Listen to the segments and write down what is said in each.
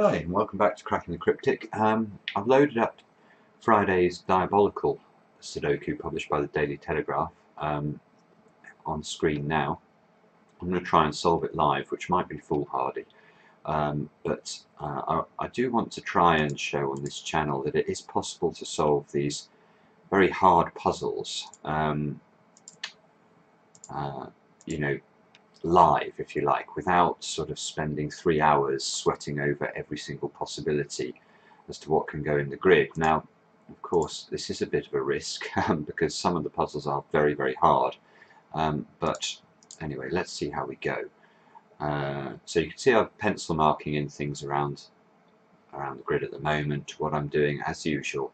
Hi, and welcome back to Cracking the Cryptic. Um, I've loaded up Friday's Diabolical Sudoku published by the Daily Telegraph um, on screen now. I'm going to try and solve it live, which might be foolhardy. Um, but uh, I, I, do want to try and show on this channel that it is possible to solve these very hard puzzles. Um, uh, you know, live, if you like, without sort of spending three hours sweating over every single possibility as to what can go in the grid. Now, of course, this is a bit of a risk um, because some of the puzzles are very, very hard. Um, but anyway, let's see how we go. Uh, so you can see I'm pencil marking in things around around the grid at the moment. What I'm doing, as usual,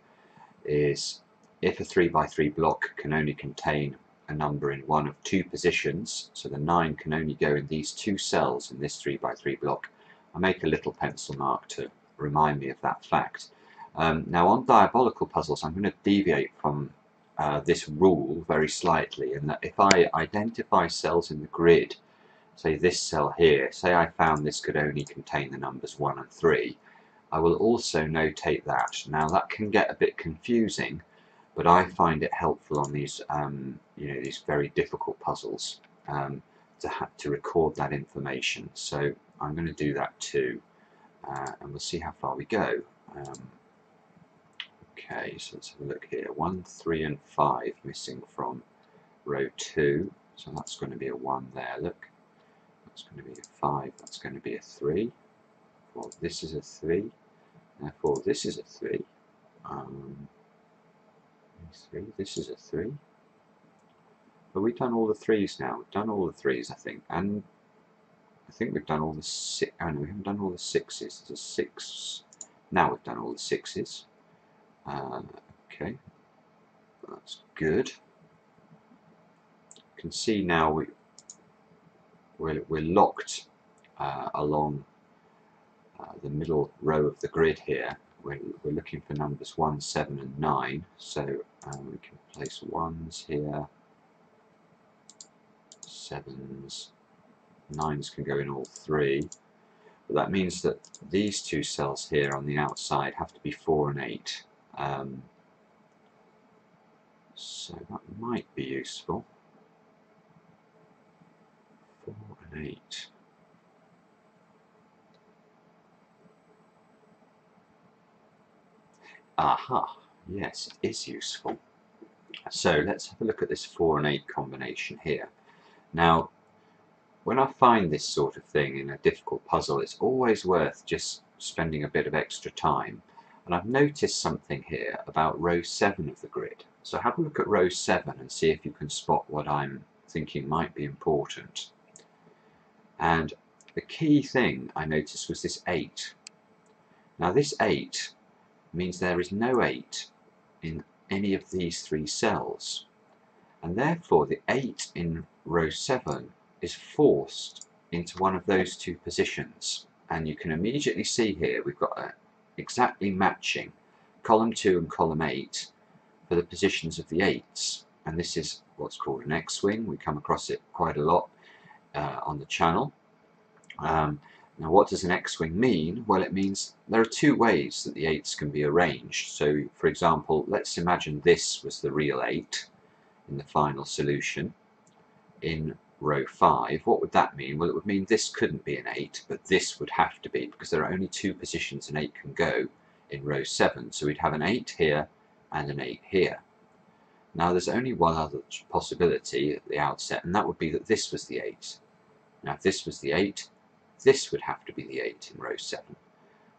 is if a 3x3 block can only contain a number in one of two positions, so the 9 can only go in these two cells in this 3x3 block, I make a little pencil mark to remind me of that fact. Um, now on diabolical puzzles I'm going to deviate from uh, this rule very slightly in that if I identify cells in the grid, say this cell here, say I found this could only contain the numbers 1 and 3, I will also notate that. Now that can get a bit confusing but I find it helpful on these um, you know these very difficult puzzles um, to have to record that information. So I'm going to do that too uh, and we'll see how far we go. Um, okay so let's have a look here. 1, 3 and 5 missing from row 2 so that's going to be a 1 there look. That's going to be a 5 that's going to be a 3 well this is a 3 therefore this is a 3 um, three. This is a three. But we've done all the threes now. We've done all the threes, I think, and I think we've done all the six. Oh no, we haven't done all the sixes. There's a six. Now we've done all the sixes. Uh, okay, that's good. You can see now we we're, we're locked uh, along uh, the middle row of the grid here we're, we're looking for numbers 1, 7 and 9 so um, we can place 1s here. 7s 9s can go in all three. But that means that these two cells here on the outside have to be 4 and 8 um, so that might be useful. 4 and 8 Aha, yes, it is useful. So let's have a look at this 4 and 8 combination here. Now, when I find this sort of thing in a difficult puzzle, it's always worth just spending a bit of extra time. And I've noticed something here about row 7 of the grid. So have a look at row 7 and see if you can spot what I'm thinking might be important. And the key thing I noticed was this 8. Now this 8 means there is no 8 in any of these three cells. And therefore the 8 in row 7 is forced into one of those two positions. And you can immediately see here we've got exactly matching column 2 and column 8 for the positions of the 8s and this is what's called an X-wing. We come across it quite a lot uh, on the channel. Um, now what does an X-wing mean? Well it means there are two ways that the 8s can be arranged. So for example, let's imagine this was the real 8 in the final solution in row 5. What would that mean? Well it would mean this couldn't be an 8 but this would have to be because there are only two positions an 8 can go in row 7. So we'd have an 8 here and an 8 here. Now there's only one other possibility at the outset and that would be that this was the 8. Now if this was the 8 this would have to be the 8 in row 7.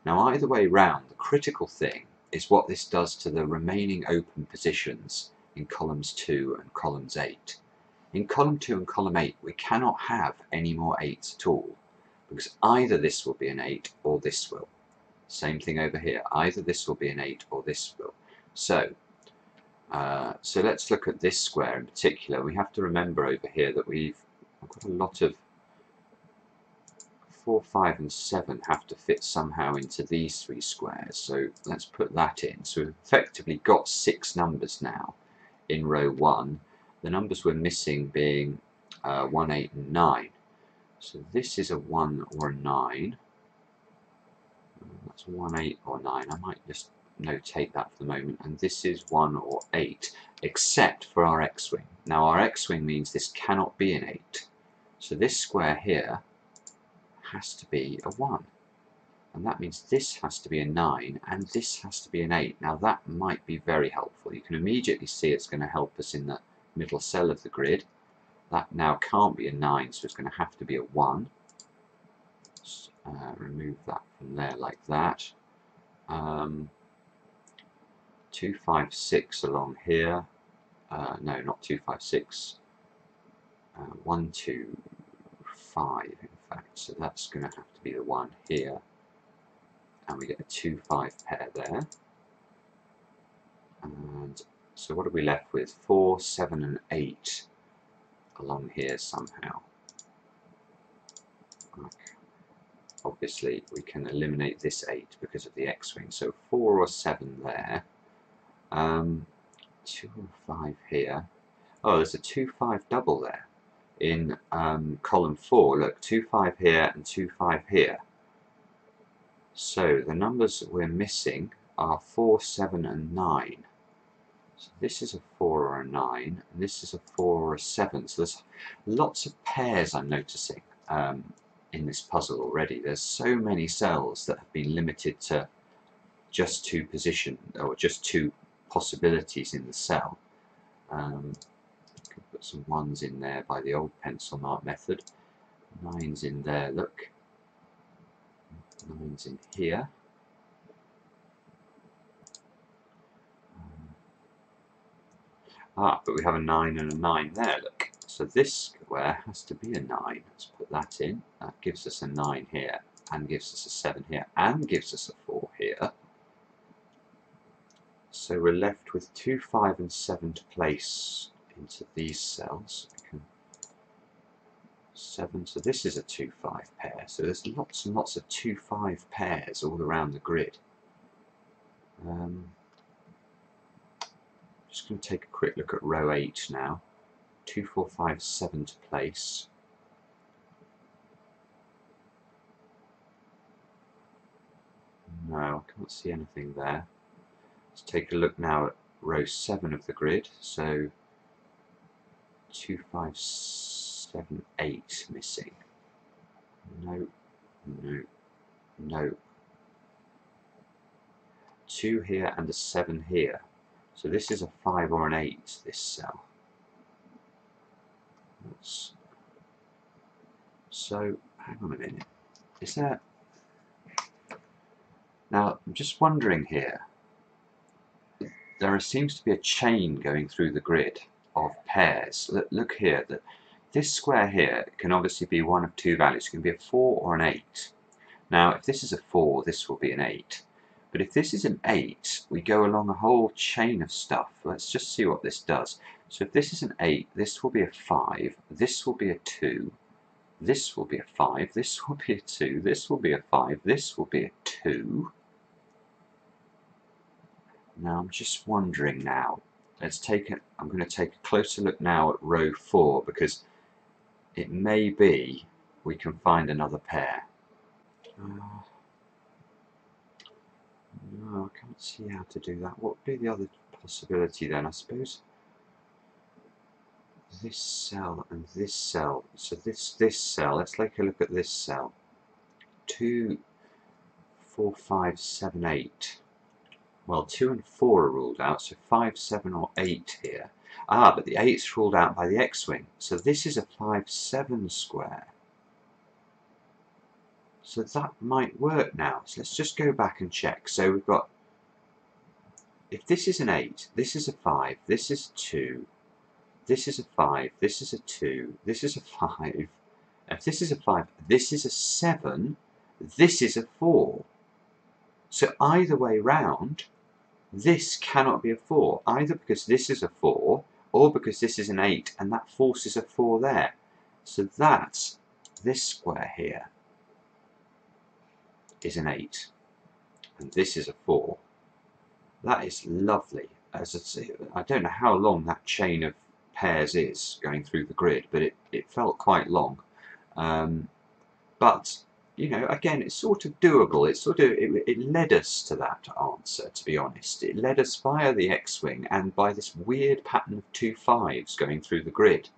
Now either way round, the critical thing is what this does to the remaining open positions in columns 2 and columns 8. In column 2 and column 8 we cannot have any more 8s at all because either this will be an 8 or this will. Same thing over here, either this will be an 8 or this will. So, uh, so let's look at this square in particular. We have to remember over here that we've got a lot of 4, 5 and 7 have to fit somehow into these three squares. So let's put that in. So we've effectively got six numbers now in row 1. The numbers we're missing being uh, 1, 8 and 9. So this is a 1 or a 9. That's 1, 8 or 9. I might just notate that for the moment. And this is 1 or 8, except for our x-wing. Now our x-wing means this cannot be an 8. So this square here has to be a 1. And that means this has to be a 9 and this has to be an 8. Now that might be very helpful. You can immediately see it's going to help us in the middle cell of the grid. That now can't be a 9, so it's going to have to be a 1. Uh, remove that from there like that. Um, 256 along here. Uh, no, not 256. Uh, 125 in fact. So that's going to have to be the one here. And we get a 2-5 pair there. And so what are we left with? 4, 7 and 8 along here somehow. Obviously we can eliminate this 8 because of the x-wing. So 4 or 7 there. Um, 2 or 5 here. Oh, there's a 2-5 double there in um, column 4. Look, 2-5 here and 2-5 here. So the numbers that we're missing are 4, 7 and 9. So this is a 4 or a 9, and this is a 4 or a 7. So there's lots of pairs I'm noticing um, in this puzzle already. There's so many cells that have been limited to just two position or just two possibilities in the cell. Um, can put some ones in there by the old pencil mark method. Nines in there, look. Nines in here. Ah, but we have a 9 and a 9 there, look. So this square has to be a 9. Let's put that in. That gives us a 9 here, and gives us a 7 here, and gives us a 4 here. So we're left with 2, 5 and 7 to place into these cells. 7, so this is a 2, 5 pair. So there's lots and lots of 2, 5 pairs all around the grid. Um, just going to take a quick look at row 8 now. 2, 4, 5, 7 to place. No, I can't see anything there. Let's take a look now at row 7 of the grid. So 2, 5, 7, 8 missing. No, no, no. 2 here and a 7 here. So this is a 5 or an 8, this cell. So, hang on a minute. Is that... Now, I'm just wondering here. There seems to be a chain going through the grid of pairs. Look, here. That This square here can obviously be one of two values. It can be a 4 or an 8. Now, if this is a 4, this will be an 8. But if this is an 8, we go along a whole chain of stuff. Let's just see what this does. So if this is an 8, this will be a 5, this will be a 2, this will be a 5, this will be a 2, this will be a 5, this will be a 2. Now I'm just wondering now, let's take it, I'm going to take a closer look now at row 4 because it may be we can find another pair. Uh, no, I can't see how to do that. What would be the other possibility then? I suppose this cell and this cell. So this this cell. Let's take a look at this cell. Two, four, five, seven, eight. Well, two and four are ruled out. So five, seven, or eight here. Ah, but the eight's ruled out by the x-wing. So this is a five, seven square. So that might work now. So let's just go back and check. So we've got, if this is an 8, this is a 5, this is 2, this is a 5, this is a 2, this is a 5, if this is a 5, this is a 7, this is a 4. So either way round, this cannot be a 4, either because this is a 4, or because this is an 8, and that forces a 4 there. So that's this square here is an 8 and this is a 4 that is lovely. As I don't know how long that chain of pairs is going through the grid but it, it felt quite long. Um, but you know, again, it's sort of doable. It's sort of it, it led us to that answer. To be honest, it led us via the X-wing and by this weird pattern of two fives going through the grid.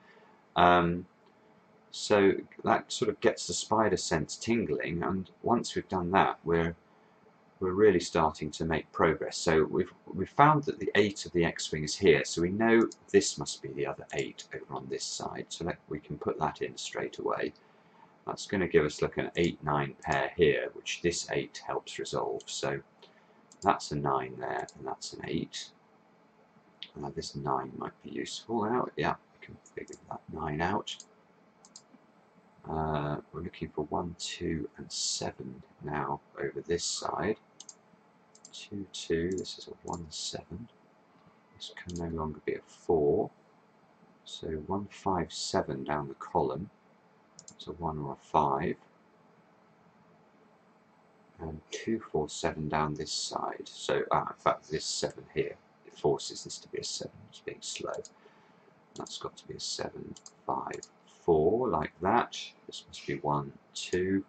Um, so that sort of gets the spider sense tingling, and once we've done that, we're we're really starting to make progress. So we've we've found that the eight of the X-wing is here, so we know this must be the other eight over on this side. So that we can put that in straight away. That's going to give us like an 8-9 pair here, which this 8 helps resolve. So that's a 9 there, and that's an 8. Now this 9 might be useful now. Yeah, we can figure that 9 out. Uh, we're looking for 1, 2 and 7 now over this side. 2, 2, this is a 1, 7. This can no longer be a 4. So 1, 5, 7 down the column a 1 or a 5 and 2, 4, 7 down this side. So ah, in fact this 7 here it forces this to be a 7 it's being slow. That's got to be a 7, 5, 4 like that. This must be 1, 2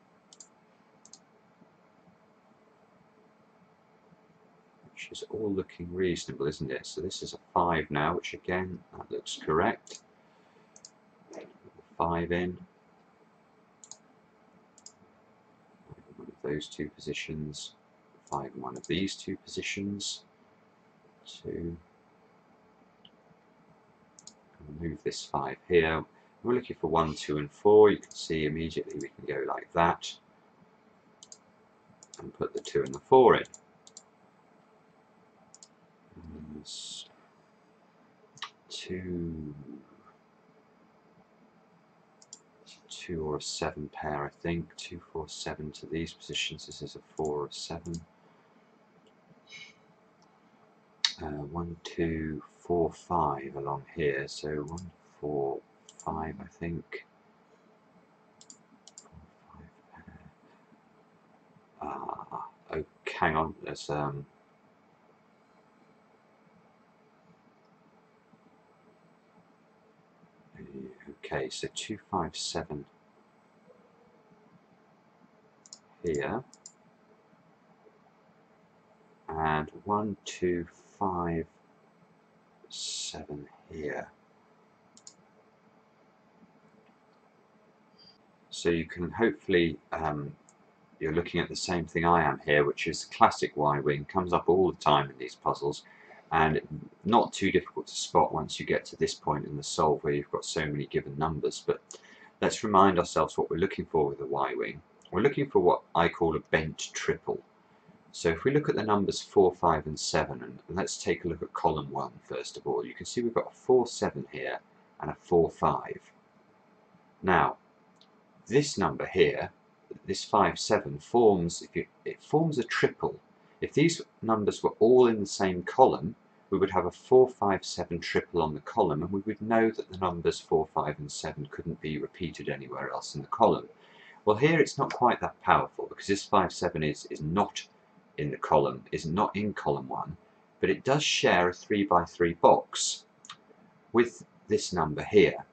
which is all looking reasonable isn't it? So this is a 5 now which again that looks correct. 5 in those two positions, find one of these two positions, two, move this five here. We're looking for one, two, and four. You can see immediately we can go like that and put the two and the four in. And two, two or a seven pair, I think. Two, four, seven to these positions. This is a four or a seven. Uh, one, two, four, five along here. So one, four, five, I think. Four, five pair. Ah, oh, hang on. There's um. Okay, so 257 here and one, two, five, seven here. So you can hopefully, um, you're looking at the same thing I am here, which is classic Y-wing, comes up all the time in these puzzles, and not too difficult to spot once you get to this point in the solve where you've got so many given numbers. But let's remind ourselves what we're looking for with a Y-wing. We're looking for what I call a bent triple. So if we look at the numbers 4, 5 and 7, and let's take a look at column 1 first of all, you can see we've got a 4, 7 here and a 4, 5. Now, this number here, this 5, 7, forms, if you, it forms a triple. If these numbers were all in the same column, we would have a 4, 5, 7 triple on the column, and we would know that the numbers 4, 5 and 7 couldn't be repeated anywhere else in the column. Well here it's not quite that powerful because this 5, 7 is, is not in the column, is not in column 1, but it does share a 3 by 3 box with this number here.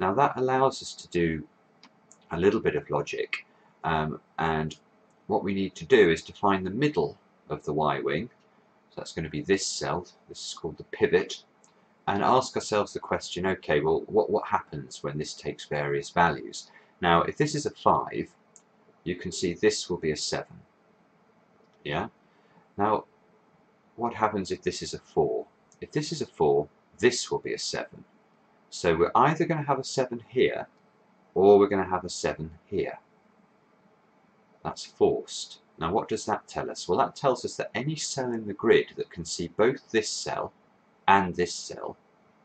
Now that allows us to do a little bit of logic um, and what we need to do is to find the middle of the y-wing so that's going to be this cell, this is called the pivot and ask ourselves the question okay well what, what happens when this takes various values now, if this is a 5, you can see this will be a 7. Yeah? Now, what happens if this is a 4? If this is a 4, this will be a 7. So we're either going to have a 7 here, or we're going to have a 7 here. That's forced. Now what does that tell us? Well that tells us that any cell in the grid that can see both this cell and this cell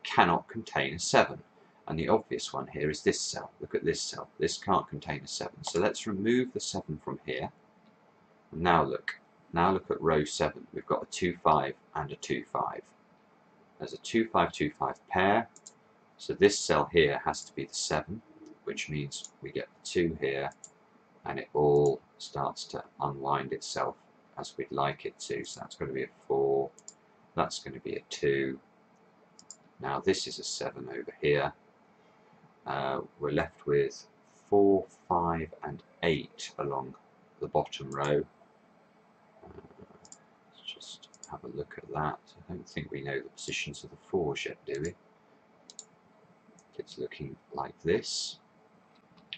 cannot contain a 7. And the obvious one here is this cell. Look at this cell. This can't contain a 7. So let's remove the 7 from here. And now look. Now look at row 7. We've got a 2, 5 and a 2, 5. There's a 2, 5, 2, 5 pair. So this cell here has to be the 7, which means we get the 2 here, and it all starts to unwind itself as we'd like it to. So that's going to be a 4, that's going to be a 2. Now this is a 7 over here uh, we're left with 4, 5 and 8 along the bottom row. Uh, let's just have a look at that. I don't think we know the positions of the 4s yet, do we? It's looking like this.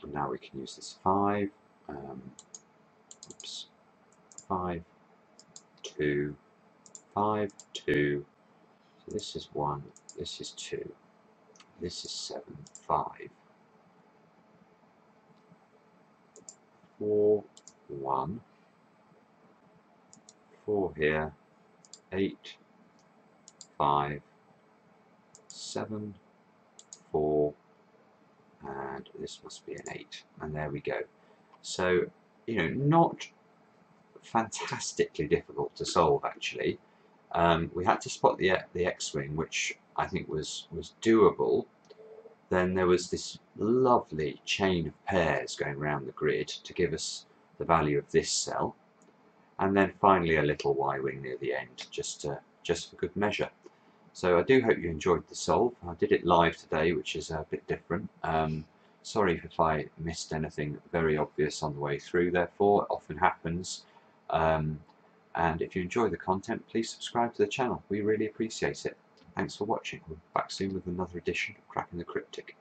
And now we can use this 5. Um, oops. 5, 2, 5, 2. So this is 1, this is 2, this is 7, 5. 4, 1, 4 here, 8, 5, 7, 4, and this must be an 8, and there we go. So, you know, not fantastically difficult to solve actually. Um, we had to spot the, the X-Wing, which I think was, was doable, then there was this lovely chain of pairs going around the grid to give us the value of this cell and then finally a little y-wing near the end just to, just for good measure. So I do hope you enjoyed the solve. I did it live today which is a bit different. Um, sorry if I missed anything very obvious on the way through therefore it often happens um, and if you enjoy the content please subscribe to the channel we really appreciate it. Thanks for watching. We'll be back soon with another edition of Cracking the Cryptic.